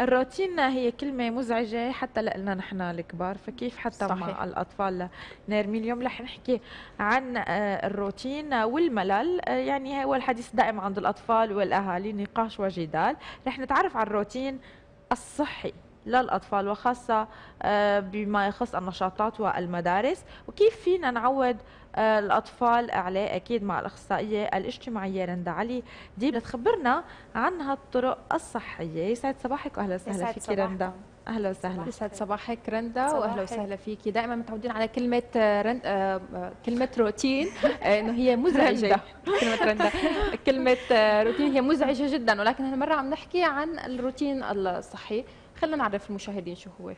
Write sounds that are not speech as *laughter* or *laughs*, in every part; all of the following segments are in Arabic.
الروتين هي كلمة مزعجة حتى لنا نحن الكبار. فكيف حتى صحيح. مع الأطفال؟ نرمي اليوم رح نحكي عن آه، الروتين والملل. آه، يعني هو الحديث دائم عند الأطفال والأهالي نقاش وجدال. رح نتعرف على الروتين الصحي. للأطفال وخاصة آه، بما يخص النشاطات والمدارس. وكيف فينا نعود آه، الأطفال عليه أكيد مع الأخصائية الاجتماعية رندا علي؟ دي بتخبرنا عن هالطرق الصحية. يسعد صباحك وأهلا وسهلا فيك رندا. أهلا وسهلا. يسعد صباحك رندا وأهلا وسهلا فيكي. دائما متعودين على كلمة آه، رند كلمة روتين *laughs* إنه هي مزعجة. كلمة رندا. كلمة روتين هي مزعجة جدا. ولكن هالمره عم نحكي عن الروتين الصحي. خلينا نعرف المشاهدين شو هو.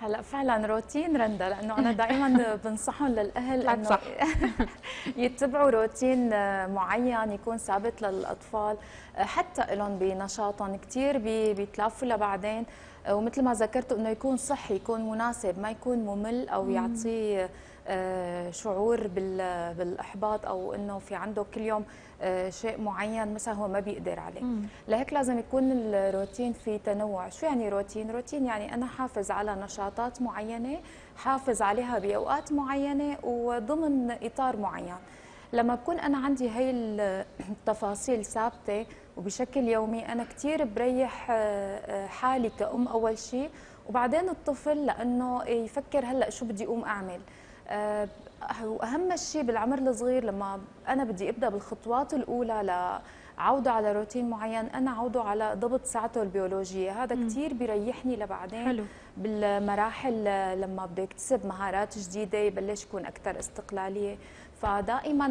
هلا فعلا روتين رندا لأنه أنا *laughs* دائما بنصحهم للأهل إنه. *laughs* يتبعوا روتين معين يكون ثابت للأطفال حتى لهم بنشاطهم. كثير بيتلافوا لبعدين ومثل ما ذكرت إنه يكون صحي يكون مناسب ما يكون ممل أو يعطيه شعور بالإحباط أو إنه في عنده كل يوم آه، شيء معين مثلا هو ما بيقدر عليه. لهيك لازم يكون الروتين في تنوع. شو يعني روتين؟ روتين يعني أنا حافظ على نشاطات معينة حافظ عليها بأوقات معينة وضمن إطار معين. لما بكون أنا عندي هي التفاصيل ثابتة وبشكل يومي أنا كثير بريح آه، حالي كأم أول شيء وبعدين الطفل لأنه يفكر هلأ شو بدي أقوم أعمل. آه، واهم شيء بالعمر الصغير لما أنا بدي أبدأ بالخطوات الأولى لعودة على روتين معين أنا عودة على ضبط ساعته البيولوجية. هذا كثير بيريحني لبعدين حلو. بالمراحل لما بده يكتسب مهارات جديدة يبلش يكون أكثر استقلالية. فدائما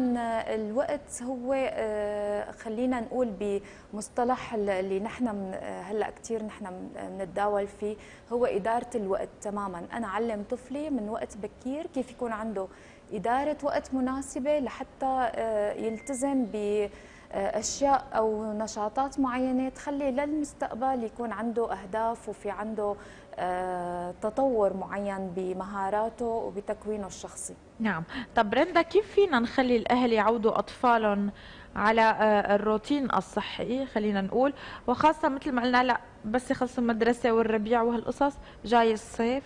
الوقت هو آه، خلينا نقول بمصطلح اللي نحن هلأ كثير نحن بنتداول فيه هو إدارة الوقت تماما. أنا علم طفلي من وقت بكير كيف يكون عنده إدارة وقت مناسبة لحتى آه، يلتزم ب أشياء أو نشاطات معينة تخلي للمستقبل يكون عنده أهداف وفي عنده آه، تطور معين بمهاراته وبتكوينه الشخصي. نعم. طب رندا كيف فينا نخلي الأهل يعودوا أطفالهم على آه، الروتين الصحي؟ خلينا نقول وخاصة مثل ما قلنا لا بس يخلصوا المدرسة والربيع وهالقصص جاي الصيف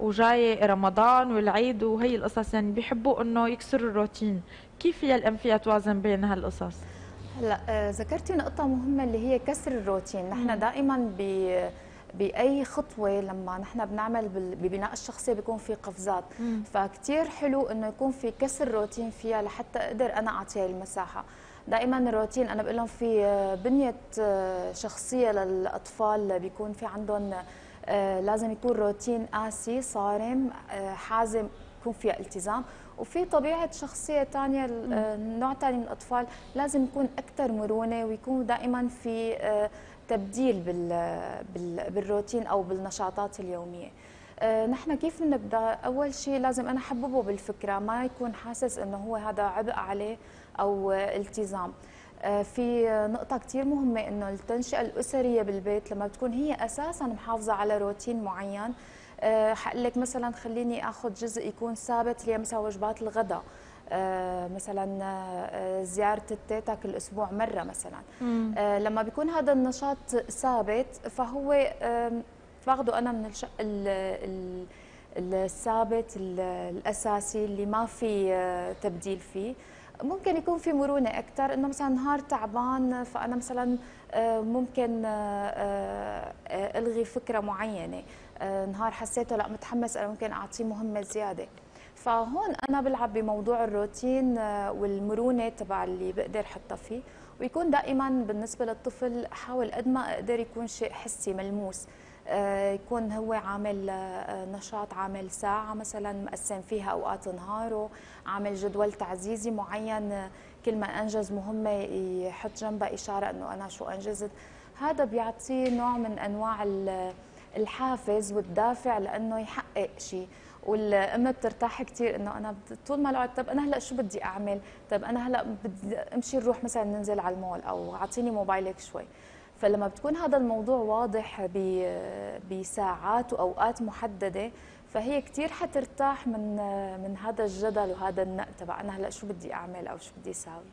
وجاي رمضان والعيد وهي القصص يعني بيحبوا إنه يكسروا الروتين. كيف هي الام فيها توازن بين هالقصص؟ هلا آه، ذكرتي نقطة مهمة اللي هي كسر الروتين. نحن دائما ب بأي خطوة لما نحن بنعمل ببناء الشخصية بيكون في قفزات. فكتير حلو إنه يكون في كسر روتين فيها لحتى أقدر أنا اعطيها المساحة. دائما الروتين أنا بقول لهم في آه، بنية آه، شخصية للأطفال بيكون في عندهم لازم يكون روتين قاسي صارم حازم يكون فيها التزام. وفي طبيعة شخصية ثانية نوع ثاني من الأطفال لازم يكون أكثر مرونة ويكون دائما في تبديل بالروتين أو بالنشاطات اليومية. آه، نحن كيف بنبدا أول شيء لازم أنا أحببه بالفكرة ما يكون حاسس إنه هو هذا عبء عليه أو التزام. آه، في نقطة كثير مهمة إنه التنشئة الأسرية بالبيت لما بتكون هي أساسا محافظة على روتين معين آه، حقول لك مثلا خليني آخذ جزء يكون ثابت لي مثلا وجبات الغداء. آه، مثلا آه، زيارة التيتا كل أسبوع مرة مثلا. آه، لما بيكون هذا النشاط ثابت فهو باخذه أنا من الشق الثابت الأساسي اللي ما في تبديل فيه. ممكن يكون في مرونة أكثر إنه مثلا نهار تعبان فأنا مثلا ممكن ألغي فكرة معينة. نهار حسيته لا متحمس أنا ممكن أعطيه مهمة زيادة. فهون أنا بلعب بموضوع الروتين آه، والمرونة تبع اللي بقدر أحطها فيه ويكون دائما بالنسبة للطفل احاول قد ما أقدر يكون شيء حسي ملموس. آه، يكون هو عامل آه، نشاط عامل ساعة مثلا مقسم فيها أوقات نهاره عامل جدول تعزيزي معين كل ما أنجز مهمة يحط جنبها إشارة أنه أنا شو أنجزت. هذا بيعطيه نوع من أنواع الحافز والدافع لأنه يحقق شيء والام بترتاح كثير إنه أنا طول ما الوقت طب أنا هلأ شو بدي أعمل؟ طب أنا هلأ بدي أمشي نروح مثلا ننزل على المول أو أعطيني موبايلك شوي. فلما بتكون هذا الموضوع واضح بساعات وأوقات محددة فهي كثير حترتاح من من هذا الجدل وهذا النق تبع أنا هلأ شو بدي أعمل أو شو بدي أساوي.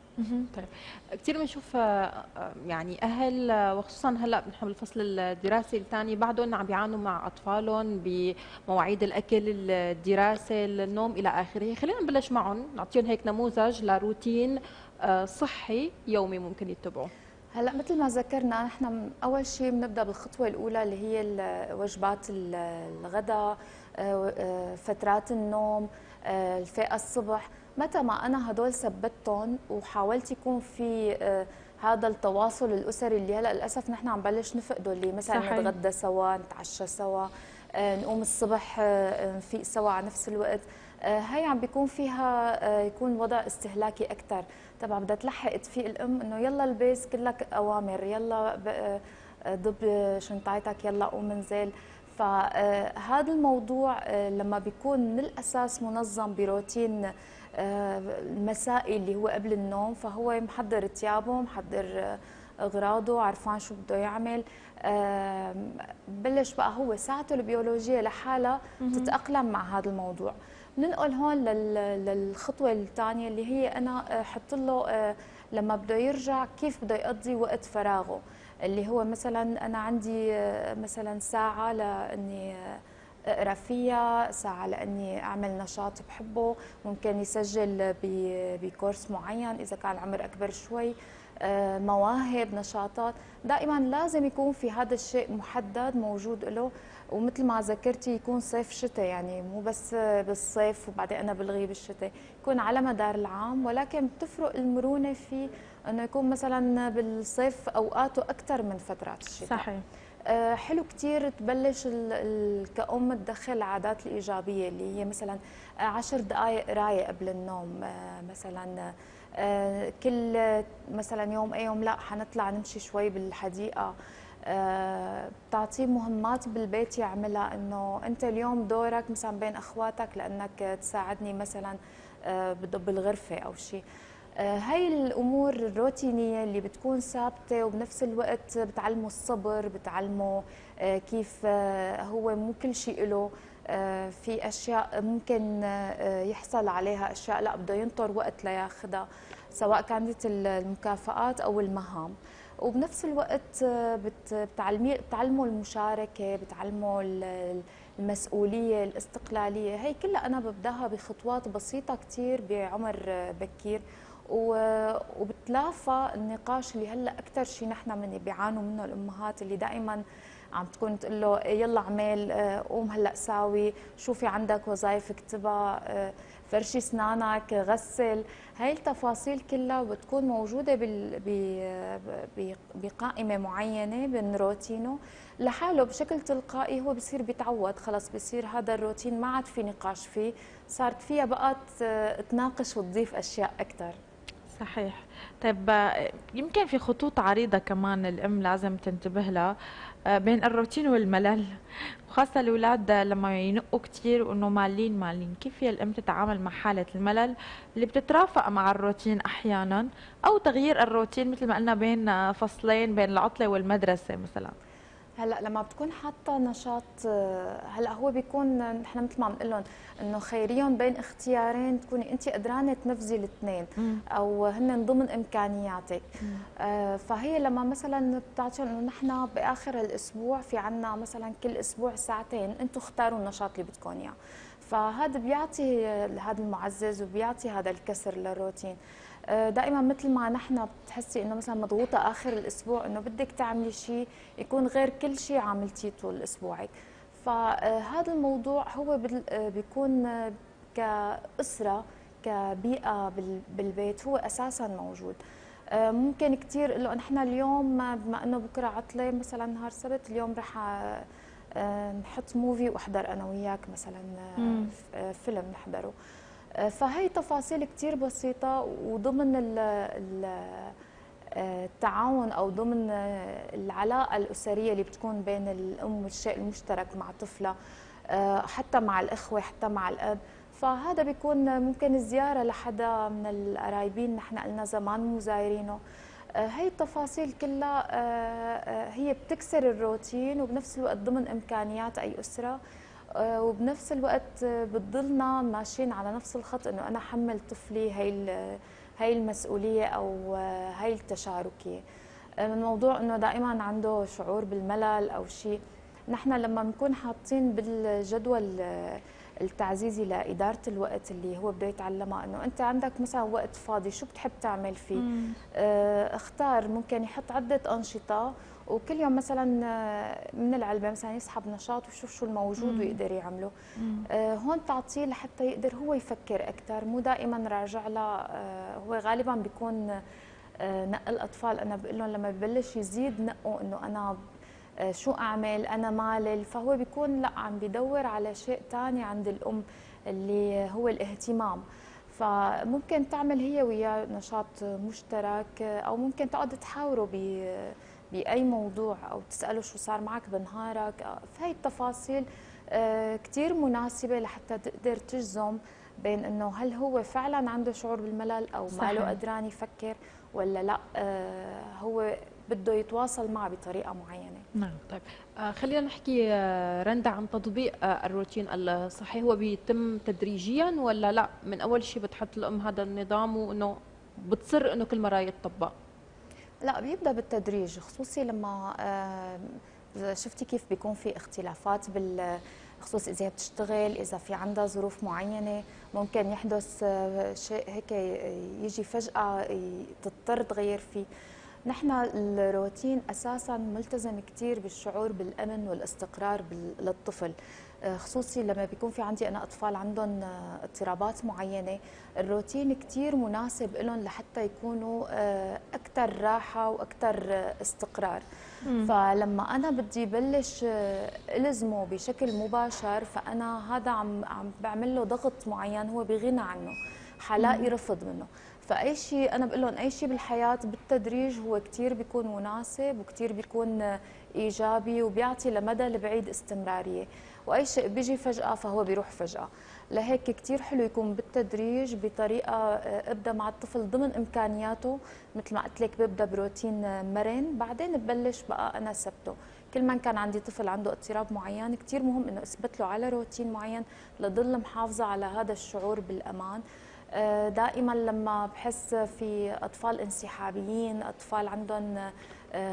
طيب. كثير بنشوف آه، يعني أهل وخصوصا هلأ نحن بالفصل الدراسي الثاني بعدهم عم بيعانوا مع أطفالهم بمواعيد الأكل الدراسة النوم إلى آخره. خلينا نبلش معهم نعطيهم هيك نموذج لروتين آه، صحي يومي ممكن يتبعوه. هلأ مثل ما ذكرنا نحن أول شيء بنبدأ بالخطوة الأولى اللي هي وجبات الغداء آه، آه، فترات النوم آه، الفاقه الصبح. متى ما أنا هدول ثبتهم وحاولت يكون في هذا التواصل الأسري اللي هلأ للأسف نحن عم بلش نفقده اللي مثلا صحيح. نتغدى سوا نتعشى سوا نقوم الصبح نفيق سوا على نفس الوقت. هي عم بيكون فيها يكون وضع استهلاكي أكثر تبع بدها تلحق تفيق الأم إنه يلا البس كلك أوامر يلا ضب شنطتك يلا قوم انزل. فهذا الموضوع آه، لما بيكون من الأساس منظم بروتين آه، المسائي اللي هو قبل النوم فهو محضر ثيابه محضر آه، أغراضه عرفان شو بده يعمل. بلش بقى هو ساعته البيولوجية لحالها تتأقلم مع هذا الموضوع. ننقل هون للخطوة الثانية اللي هي أنا أحط له لما بده يرجع كيف بده يقضي وقت فراغه. اللي هو مثلا أنا عندي آه، مثلا ساعة لإني آه، أقرأ فيها ساعة لإني أعمل نشاط بحبه ممكن يسجل بكورس معين إذا كان العمر أكبر شوي آه، مواهب نشاطات. دائما لازم يكون في هذا الشيء محدد موجود له. ومثل ما ذكرتي يكون صيف شتاء يعني مو بس بالصيف وبعدين أنا بلغي بالشتاء يكون على مدار العام ولكن بتفرق المرونة في إنه يكون مثلا بالصيف أوقاته أكثر من فترات الشتاء. صحيح. آه، حلو كثير تبلش كأم تدخل العادات الإيجابية اللي هي مثلا عشر دقائق قراية قبل النوم آه، مثلا آه، كل مثلا يوم أي يوم لا حنطلع نمشي شوي بالحديقة. بتعطيه مهمات بالبيت يعملها إنه أنت اليوم دورك مثلا بين أخواتك لأنك تساعدني مثلا بالغرفة أو شيء. آه، هاي الأمور الروتينية اللي بتكون ثابتة وبنفس الوقت بتعلمه الصبر بتعلمه آه، كيف آه، هو مو كل شيء له في أشياء ممكن يحصل عليها أشياء لا بده ينطر وقت لياخذها سواء كانت المكافآت أو المهام. وبنفس الوقت بتعلمه المشاركة بتعلمه المسؤولية الاستقلالية. هي كلها أنا ببدأها بخطوات بسيطة كثير بعمر بكير. وبتلافى النقاش اللي هلأ أكثر شيء نحن من بيعانوا منه الأمهات اللي دائما عم تكون تقول له يلا اعمل آه، قوم هلأ ساوي شوفي عندك وظائف اكتبها آه، فرشي اسنانك غسل. هاي التفاصيل كلها بتكون موجودة بقائمة معينة من روتينه. لحاله بشكل تلقائي هو بصير بيتعود. خلص بصير هذا الروتين ما عاد في نقاش فيه. صارت فيها بقى تناقش وتضيف أشياء أكثر صحيح. طيب يمكن في خطوط عريضة كمان الأم لازم تنتبه لها. آه، بين الروتين والملل وخاصة الأولاد لما ينقوا كثير وإنه مالين مالين. كيف هي الأم تتعامل مع حالة الملل؟ اللي بتترافق مع الروتين أحيانا أو تغيير الروتين مثل ما قلنا بين فصلين بين العطلة والمدرسة مثلا. هلأ لما بتكون حاطة نشاط هلأ هو بيكون نحن مثل ما بنقول لهم إنه خيريهم بين اختيارين تكوني أنت قدرانة تنفذي الاثنين أو هن ضمن إمكانياتك. آه فهي لما مثلا بتعطيهم إنه نحن بآخر الأسبوع في عنا مثلا كل أسبوع ساعتين أنتم اختاروا النشاط اللي بدكم إياه. فهذا بيعطي هذا المعزز وبيعطي هذا الكسر للروتين. آه، دائما مثل ما نحن بتحسي إنه مثلا مضغوطة آخر الأسبوع إنه بدك تعملي شيء يكون غير كل شيء عملتيه طول أسبوعك. فهذا الموضوع هو آه، بيكون كأسرة كبيئة بالبيت هو أساسا موجود. آه، ممكن كثير له نحن اليوم بما إنه بكرة عطلة مثلا نهار السبت اليوم رح نحط موفي وأحضر أنا وياك مثلا فيلم نحضره. فهي تفاصيل كثير بسيطة وضمن التعاون أو ضمن العلاقة الأسرية اللي بتكون بين الأم والشيء المشترك مع طفلة حتى مع الإخوة حتى مع الأب. فهذا بيكون ممكن زيارة لحدا من القرايبين نحن قلنا زمان مو زايرينه. هي التفاصيل كلها هي بتكسر الروتين وبنفس الوقت ضمن إمكانيات أي أسرة. وبنفس الوقت بتضلنا ماشيين على نفس الخط إنه أنا حمل طفلي هي هي المسؤولية أو هي التشاركية. الموضوع إنه دائما عنده شعور بالملل أو شيء. نحن لما بنكون حاطين بالجدول التعزيزي لإدارة الوقت اللي هو بده يتعلمها إنه أنت عندك مثلا وقت فاضي شو بتحب تعمل فيه؟ اختار ممكن يحط عدة أنشطة وكل يوم مثلا آه، من العلبة مثلا يسحب نشاط ويشوف شو الموجود مم. ويقدر يعمله. آه هون تعطيه لحتى يقدر هو يفكر أكثر مو دائما راجع له آه هو غالبا بيكون آه نقل أطفال. أنا بقول لهم لما ببلش يزيد نقوا إنه أنا آه، شو أعمل؟ أنا مالل. فهو بيكون لا عم بدور على شيء ثاني عند الأم اللي هو الاهتمام. فممكن تعمل هي وياه نشاط مشترك أو ممكن تقعد تحاوروا بأي موضوع أو تسأله شو صار معك بنهارك آه، فهي التفاصيل آه، كثير مناسبة لحتى تقدر تجزم بين إنه هل هو فعلا عنده شعور بالملل أو ما له قدران يفكر ولا لأ هو بده يتواصل معه بطريقة معينة. نعم طيب. آه خلينا نحكي آه رندا عن تطبيق آه الروتين الصحي. هو بيتم تدريجيا ولا لأ؟ من أول شيء بتحط الام هذا النظام وإنه بتصر إنه كل مرة يتطبق؟ لا بيبدأ بالتدريج خصوصي لما شفتي كيف بيكون في اختلافات بال خصوص إذا بتشتغل إذا في عندها ظروف معينة ممكن يحدث آه، شيء هيك يجي فجأة تضطر تغير فيه. نحن الروتين أساسا ملتزم كثير بالشعور بالأمن والاستقرار للطفل. آه، خصوصي لما بيكون في عندي أنا أطفال عندهم آه، اضطرابات معينة الروتين كثير مناسب لهم لحتى يكونوا أكثر راحة وأكثر استقرار. مم. فلما أنا بدي بلش إلزمه بشكل مباشر فأنا هذا عم عم بعمل له ضغط معين هو بغنى عنه حلاقي رفض منه. فأي شيء أنا بقول لهم أي شيء بالحياة بالتدريج هو كثير بيكون مناسب وكثير بيكون إيجابي وبيعطي لمدى البعيد استمرارية. وأي شيء بيجي فجأة فهو بيروح فجأة. لهيك كثير حلو يكون بالتدريج بطريقة آه، ابدا مع الطفل ضمن إمكانياته مثل ما قلت لك ببدا بروتين مرن بعدين ببلش بقى أنا ثبته كل ما كان عندي طفل عنده اضطراب معين كثير مهم إنه أثبت له على روتين معين لضل محافظة على هذا الشعور بالأمان. آه، دائما لما بحس في أطفال انسحابيين أطفال عندهم آه،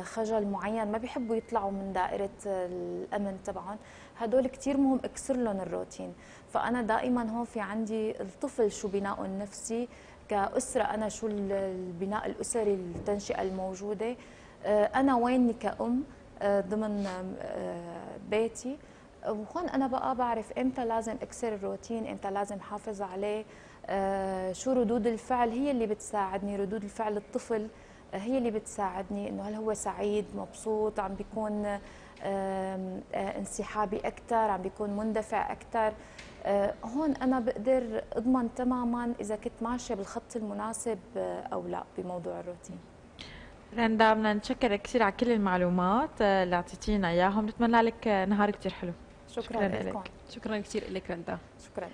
خجل معين ما بيحبوا يطلعوا من دائرة الأمن تبعهم. هدول كثير مهم اكسر لهم الروتين. فأنا دائما هون في عندي الطفل شو بناؤه النفسي كأسرة أنا شو البناء الأسري التنشئة الموجودة. آه، أنا ويني كأم ضمن بيتي. وهون أنا بقى بعرف إمتى لازم أكسر الروتين إمتى لازم حافظ عليه. آه، شو ردود الفعل هي اللي بتساعدني؟ ردود الفعل الطفل آه، هي اللي بتساعدني إنه هل هو سعيد مبسوط؟ عم بيكون آه، انسحابي أكثر عم بيكون مندفع أكثر هون أنا بقدر أضمن تماما إذا كنت ماشية بالخط المناسب أو لا بموضوع الروتين. رندا بدنا نتشكرك كثير على كل المعلومات اللي اعطيتينا اياهم نتمنى لك نهار كثير حلو. شكرا, شكرا لك. شكرا كثير لك رندا. شكرا.